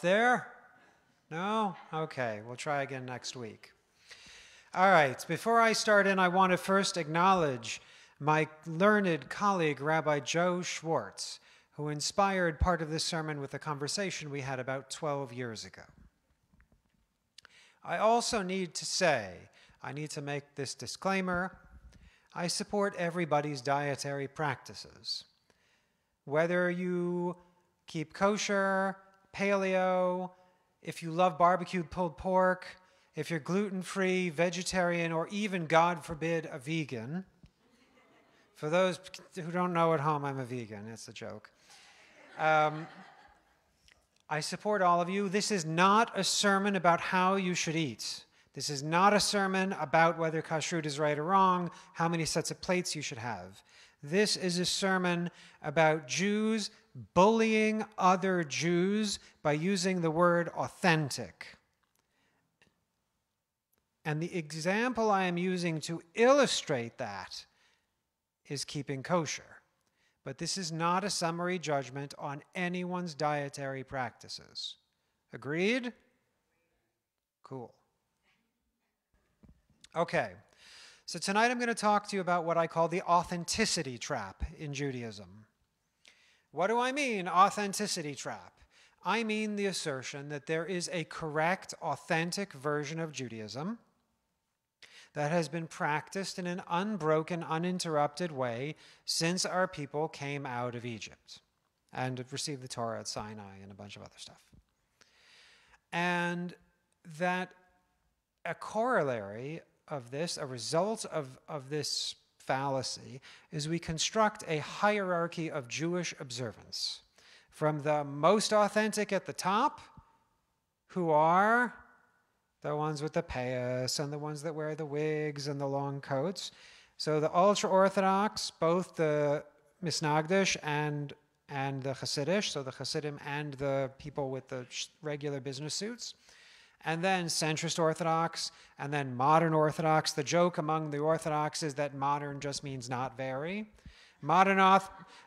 There? No? Okay, we'll try again next week. All right, before I start in, I want to first acknowledge my learned colleague, Rabbi Joe Schwartz, who inspired part of this sermon with a conversation we had about 12 years ago. I also need to say, I need to make this disclaimer I support everybody's dietary practices. Whether you keep kosher, paleo, if you love barbecued pulled pork, if you're gluten free, vegetarian, or even, God forbid, a vegan. For those who don't know at home, I'm a vegan. It's a joke. Um, I support all of you. This is not a sermon about how you should eat. This is not a sermon about whether kashrut is right or wrong, how many sets of plates you should have. This is a sermon about Jews bullying other Jews by using the word authentic. And the example I am using to illustrate that is keeping kosher. But this is not a summary judgment on anyone's dietary practices. Agreed? Cool. Okay, so tonight I'm going to talk to you about what I call the authenticity trap in Judaism. What do I mean, authenticity trap? I mean the assertion that there is a correct, authentic version of Judaism that has been practiced in an unbroken, uninterrupted way since our people came out of Egypt and received the Torah at Sinai and a bunch of other stuff. And that a corollary of this, a result of, of this fallacy is we construct a hierarchy of Jewish observance from the most authentic at the top, who are the ones with the payas and the ones that wear the wigs and the long coats. So the ultra Orthodox, both the Misnagdish and and the Hasidish, so the Hasidim and the people with the regular business suits and then centrist Orthodox, and then modern Orthodox. The joke among the Orthodox is that modern just means not very. Modern,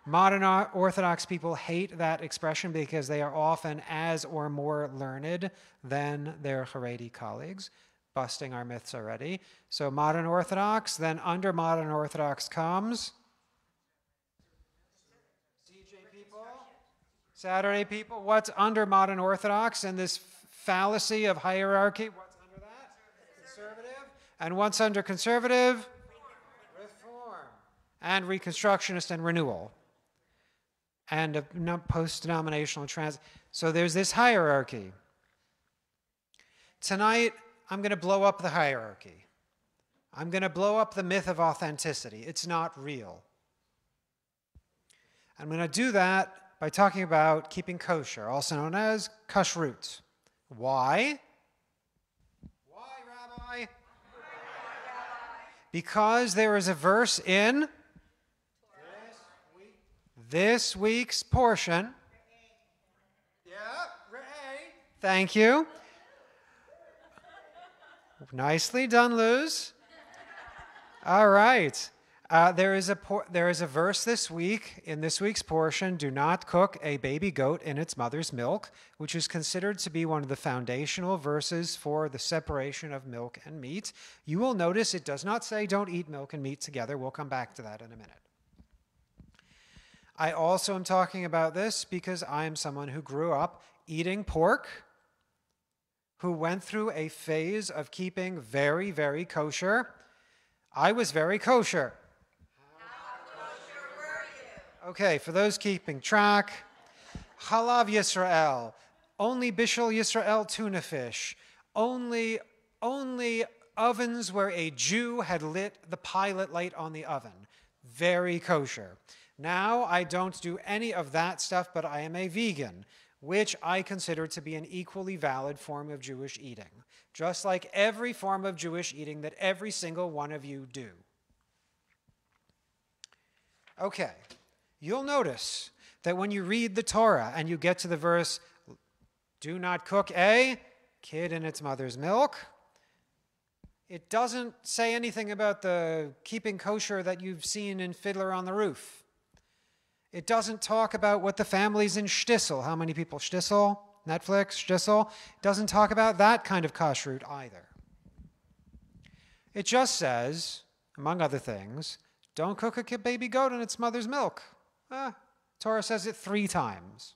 modern Orthodox people hate that expression because they are often as or more learned than their Haredi colleagues, busting our myths already. So, modern Orthodox, then under modern Orthodox comes. CJ people, Saturday people. What's under modern Orthodox and this fallacy of hierarchy. What's under that? Conservative. And what's under conservative? Reform. And Reconstructionist and renewal. And post denominational trans. So there's this hierarchy. Tonight, I'm going to blow up the hierarchy. I'm going to blow up the myth of authenticity. It's not real. And I'm going to do that by talking about keeping kosher, also known as kashrut. Why? Why, Rabbi? Because there is a verse in this week's portion. Yeah, Thank you. Nicely done, Luz. All right. Uh, there, is a por- there is a verse this week in this week's portion do not cook a baby goat in its mother's milk, which is considered to be one of the foundational verses for the separation of milk and meat. You will notice it does not say don't eat milk and meat together. We'll come back to that in a minute. I also am talking about this because I am someone who grew up eating pork, who went through a phase of keeping very, very kosher. I was very kosher. Okay, for those keeping track, Halav Yisrael, only Bishul Yisrael tuna fish, only, only ovens where a Jew had lit the pilot light on the oven. Very kosher. Now I don't do any of that stuff, but I am a vegan, which I consider to be an equally valid form of Jewish eating, just like every form of Jewish eating that every single one of you do. Okay, you'll notice that when you read the Torah and you get to the verse, do not cook a kid in its mother's milk, it doesn't say anything about the keeping kosher that you've seen in Fiddler on the Roof. It doesn't talk about what the family's in Shtisel. How many people Shtisel? Netflix, Shtisel, doesn't talk about that kind of kashrut either. It just says, among other things, don't cook a baby goat in its mother's milk. Ah, Torah says it three times.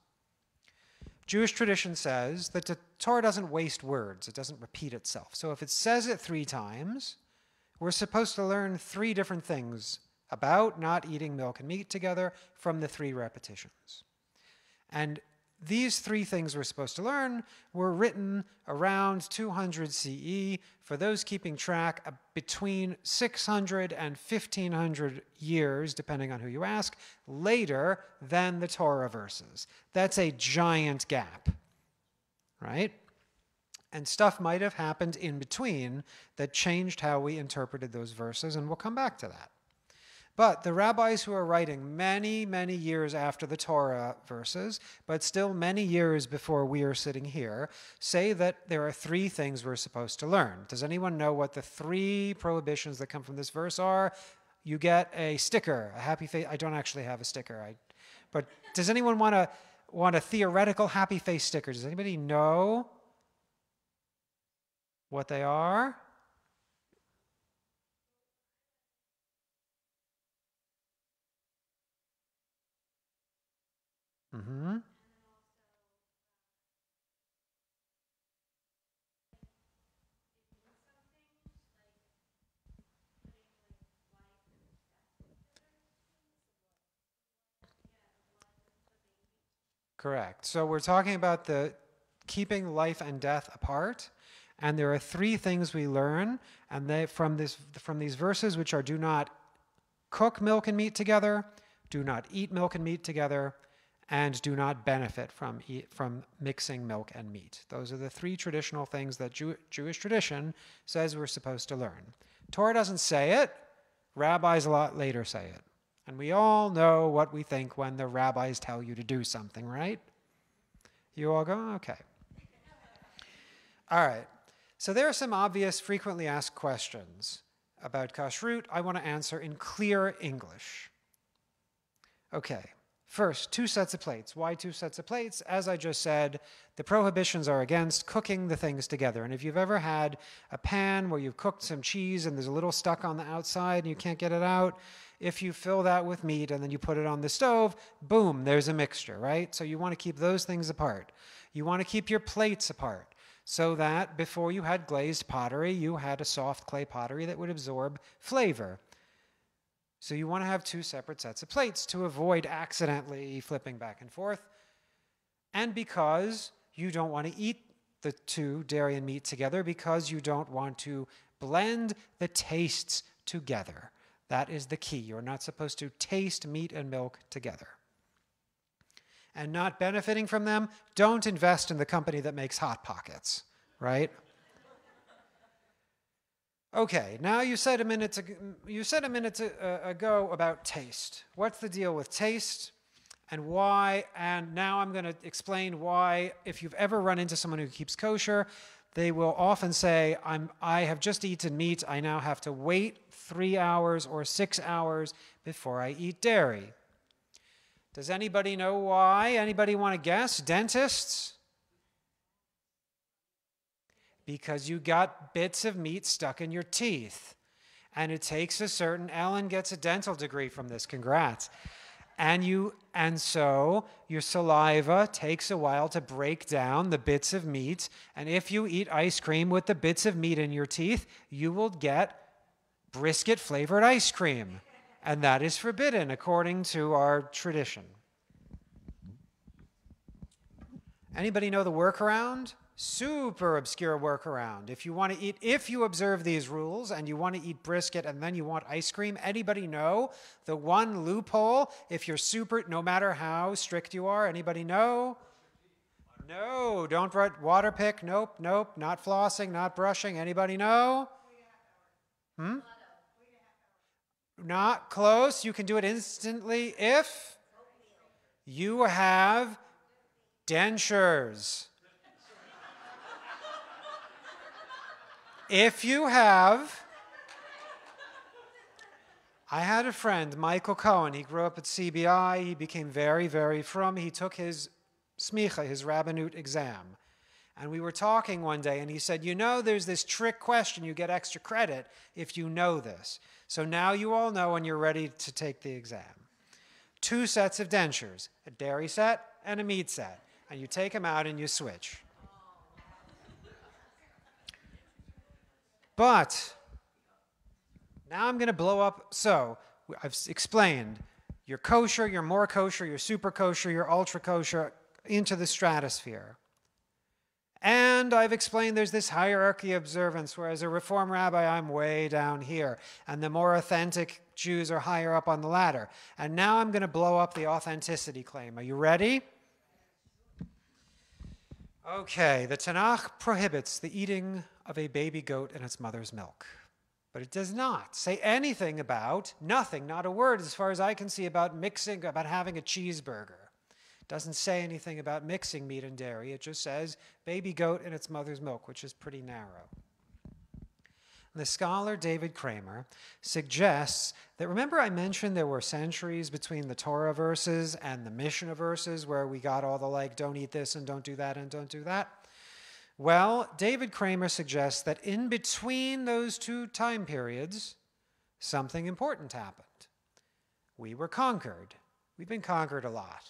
Jewish tradition says that the Torah doesn't waste words, it doesn't repeat itself. So if it says it three times, we're supposed to learn three different things about not eating milk and meat together from the three repetitions. And these three things we're supposed to learn were written around 200 CE for those keeping track between 600 and 1500 years, depending on who you ask, later than the Torah verses. That's a giant gap, right? And stuff might have happened in between that changed how we interpreted those verses, and we'll come back to that. But the rabbis who are writing many, many years after the Torah verses, but still many years before we are sitting here, say that there are three things we're supposed to learn. Does anyone know what the three prohibitions that come from this verse are? You get a sticker, a happy face. I don't actually have a sticker, I, but does anyone want want a theoretical happy face sticker? Does anybody know what they are? Mm-hmm. Correct. So we're talking about the keeping life and death apart. And there are three things we learn, and they from this from these verses, which are do not cook milk and meat together, do not eat milk and meat together, and do not benefit from, from mixing milk and meat. Those are the three traditional things that Jew, Jewish tradition says we're supposed to learn. Torah doesn't say it, rabbis a lot later say it. And we all know what we think when the rabbis tell you to do something, right? You all go, okay. All right. So there are some obvious, frequently asked questions about kashrut I want to answer in clear English. Okay. First, two sets of plates. Why two sets of plates? As I just said, the prohibitions are against cooking the things together. And if you've ever had a pan where you've cooked some cheese and there's a little stuck on the outside and you can't get it out, if you fill that with meat and then you put it on the stove, boom, there's a mixture, right? So you want to keep those things apart. You want to keep your plates apart so that before you had glazed pottery, you had a soft clay pottery that would absorb flavor. So you want to have two separate sets of plates to avoid accidentally flipping back and forth. And because you don't want to eat the two, dairy and meat, together, because you don't want to blend the tastes together. That is the key. You're not supposed to taste meat and milk together. And not benefiting from them, don't invest in the company that makes Hot Pockets, right? Okay, now you said a minute ago, you said a minute ago about taste. What's the deal with taste and why? And now I'm going to explain why. If you've ever run into someone who keeps kosher, they will often say, "I'm I have just eaten meat. I now have to wait three hours or six hours before I eat dairy." Does anybody know why? Anybody want to guess? Dentists? Because you got bits of meat stuck in your teeth. And it takes a certain Ellen gets a dental degree from this. Congrats. And you and so your saliva takes a while to break down the bits of meat. And if you eat ice cream with the bits of meat in your teeth, you will get brisket flavored ice cream. And that is forbidden according to our tradition. Anybody know the workaround? Super obscure workaround. If you want to eat, if you observe these rules and you want to eat brisket and then you want ice cream, anybody know the one loophole? If you're super, no matter how strict you are, anybody know? No, don't water pick. Nope, nope. Not flossing, not brushing. Anybody know? Hmm? Not close. You can do it instantly if you have dentures. If you have, I had a friend, Michael Cohen. He grew up at CBI. He became very, very frum. He took his smicha, his rabbinate exam. And we were talking one day, and he said, You know, there's this trick question. You get extra credit if you know this. So now you all know and you're ready to take the exam. Two sets of dentures a dairy set and a meat set. And you take them out and you switch. But now I'm going to blow up. So I've explained you're kosher, you're more kosher, you're super kosher, you're ultra kosher into the stratosphere. And I've explained there's this hierarchy of observance, where as a Reform rabbi, I'm way down here. And the more authentic Jews are higher up on the ladder. And now I'm going to blow up the authenticity claim. Are you ready? Okay, the Tanakh prohibits the eating of a baby goat and its mother's milk. But it does not say anything about, nothing, not a word as far as I can see, about mixing, about having a cheeseburger It doesn't say anything about mixing meat and dairy. It just says baby goat and its mother's milk, which is pretty narrow. The scholar David Kraemer suggests that remember I mentioned there were centuries between the Torah verses and the Mishnah verses where we got all the like, don't eat this and don't do that and don't do that. Well, David Kraemer suggests that in between those two time periods, something important happened. We were conquered. We've been conquered a lot.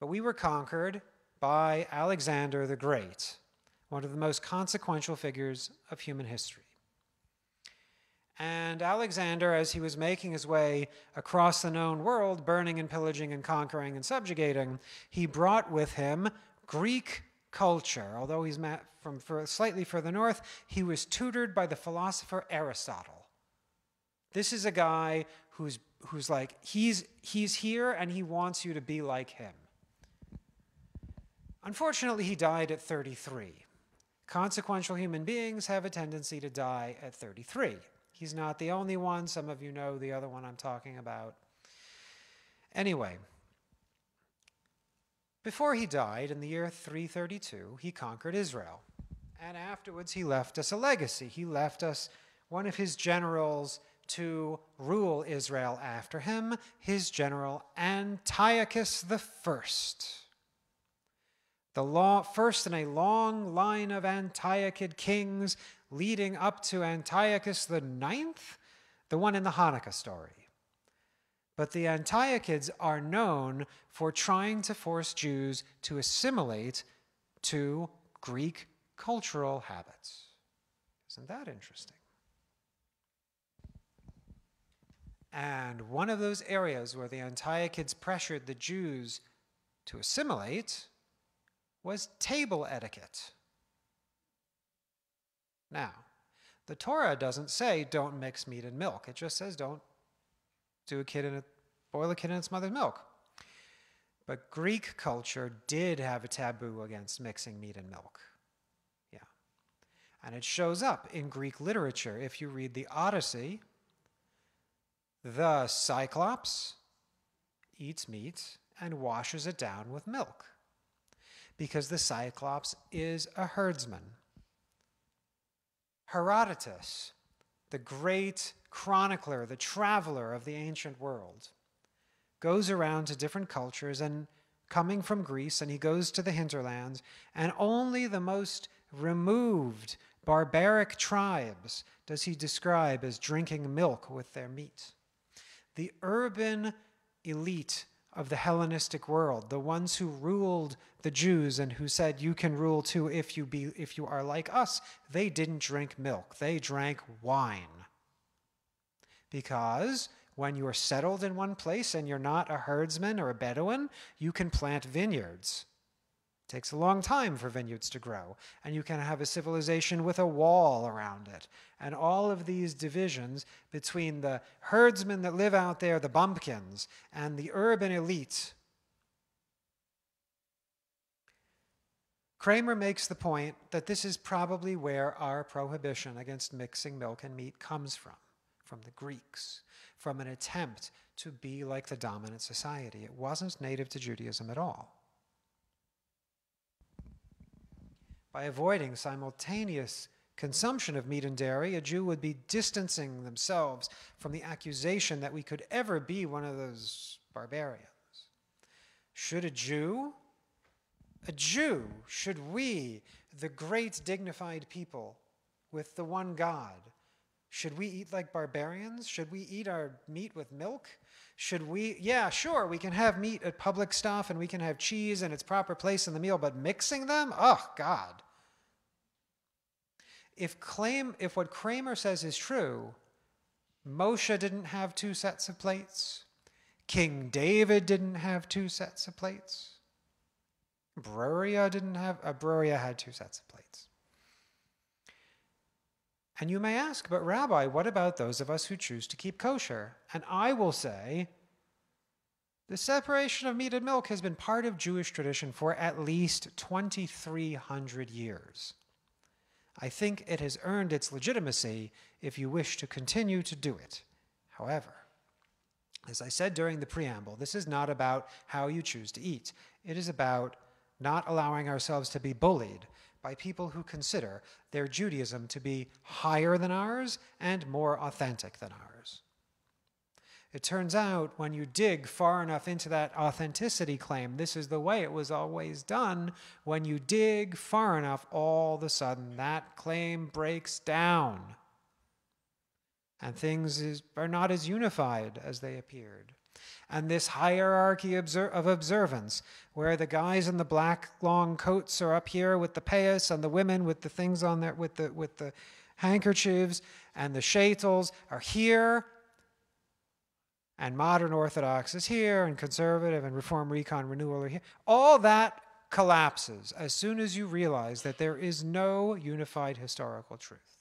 But we were conquered by Alexander the Great, one of the most consequential figures of human history. And Alexander, as he was making his way across the known world, burning and pillaging and conquering and subjugating, he brought with him Greek culture. Although he's from slightly further north, he was tutored by the philosopher Aristotle. This is a guy who's, who's like, he's, he's here and he wants you to be like him. Unfortunately, he died at 33. Consequential human beings have a tendency to die at 33. He's not the only one. Some of you know the other one I'm talking about. Anyway, before he died in the year 332, he conquered Israel. And afterwards, he left us a legacy. He left us one of his generals to rule Israel after him, his general Antiochus the First the law, first in a long line of Antiochid kings leading up to Antiochus the Ninth, the one in the Hanukkah story. But the Antiochids are known for trying to force Jews to assimilate to Greek cultural habits. Isn't that interesting? And one of those areas where the Antiochids pressured the Jews to assimilate was table etiquette. Now, the Torah doesn't say don't mix meat and milk. It just says don't do a kid in a boil a kid in its mother's milk. But Greek culture did have a taboo against mixing meat and milk. Yeah. And it shows up in Greek literature. If you read the Odyssey, the Cyclops eats meat and washes it down with milk because the Cyclops is a herdsman. Herodotus, the great chronicler, the traveler of the ancient world, goes around to different cultures and coming from Greece, and he goes to the hinterlands, and only the most removed barbaric tribes does he describe as drinking milk with their meat. The urban elite of the Hellenistic world, the ones who ruled the Jews and who said you can rule too if you be if you are like us, they didn't drink milk. They drank wine. Because when you are settled in one place and you're not a herdsman or a Bedouin, you can plant vineyards. It takes a long time for vineyards to grow, and you can have a civilization with a wall around it. And all of these divisions between the herdsmen that live out there, the bumpkins, and the urban elite. Kraemer makes the point that this is probably where our prohibition against mixing milk and meat comes from, from the Greeks, from an attempt to be like the dominant society. It wasn't native to Judaism at all. By avoiding simultaneous consumption of meat and dairy, a Jew would be distancing themselves from the accusation that we could ever be one of those barbarians. Should a Jew a Jew, should we, the great dignified people with the one God, should we eat like barbarians? Should we eat our meat with milk? Should we, yeah, sure, we can have meat at public stuff and we can have cheese in its proper place in the meal, but mixing them? Oh, God. If, claim, if what Kraemer says is true, Moshe didn't have two sets of plates. King David didn't have two sets of plates. Bruriah didn't have, uh, Bruriah had two sets of plates. And you may ask, but Rabbi, what about those of us who choose to keep kosher? And I will say, the separation of meat and milk has been part of Jewish tradition for at least 2,300 years. I think it has earned its legitimacy if you wish to continue to do it. However, as I said during the preamble, this is not about how you choose to eat. It is about not allowing ourselves to be bullied by people who consider their Judaism to be higher than ours and more authentic than ours. It turns out when you dig far enough into that authenticity claim, this is the way it was always done. When you dig far enough, all of a sudden that claim breaks down. And things is, are not as unified as they appeared. And this hierarchy of observance, where the guys in the black long coats are up here with the payas, and the women with the things on their with the with the handkerchiefs, and the shaitels are here and modern Orthodox is here, and conservative and Reform Recon Renewal are here. All that collapses as soon as you realize that there is no unified historical truth.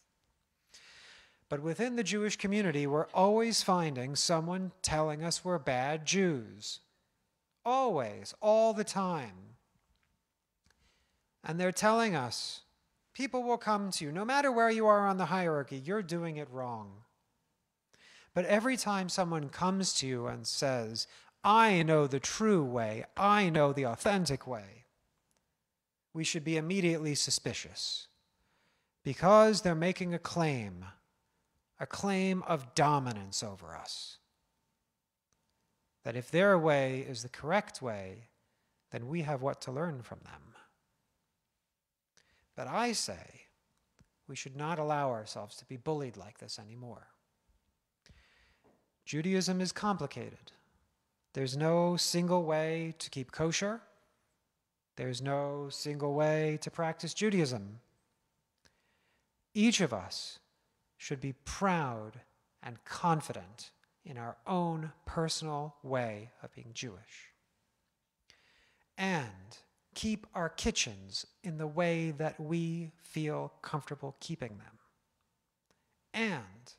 But within the Jewish community, we're always finding someone telling us we're bad Jews. Always, all the time. And they're telling us people will come to you, no matter where you are on the hierarchy, you're doing it wrong. But every time someone comes to you and says, I know the true way, I know the authentic way, we should be immediately suspicious because they're making a claim, a claim of dominance over us. That if their way is the correct way, then we have what to learn from them. But I say we should not allow ourselves to be bullied like this anymore. Judaism is complicated. There's no single way to keep kosher. There's no single way to practice Judaism. Each of us should be proud and confident in our own personal way of being Jewish. And keep our kitchens in the way that we feel comfortable keeping them. And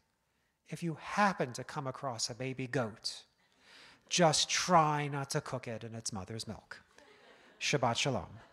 if you happen to come across a baby goat, just try not to cook it in its mother's milk. Shabbat Shalom.